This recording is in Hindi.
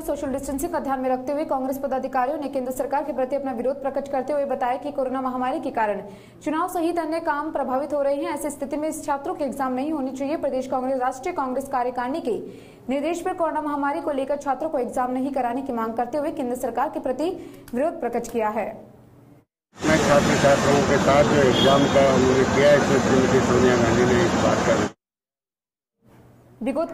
में सोशल डिस्टेंसिंग का ध्यान में रखते हुए कांग्रेस पदाधिकारियों ने केंद्र सरकार के प्रति अपना विरोध प्रकट करते हुए बताया कि कोरोना महामारी के कारण चुनाव सहित अन्य काम प्रभावित हो रहे हैं। ऐसी स्थिति में छात्रों के एग्ज़ाम नहीं होनी चाहिए। प्रदेश कांग्रेस राष्ट्रीय कांग्रेस कार्यकारिणी के निर्देश पर कोरोना महामारी को लेकर छात्रों को एग्ज़ाम नहीं कराने की मांग करते हुए केंद्र सरकार के प्रति विरोध प्रकट किया है। मैं छात्र छात्राओं के साथ जो एग्ज़ाम का उन्होंने किया है इसमें श्रीमती सोनिया गांधी ने इस बात का विगोद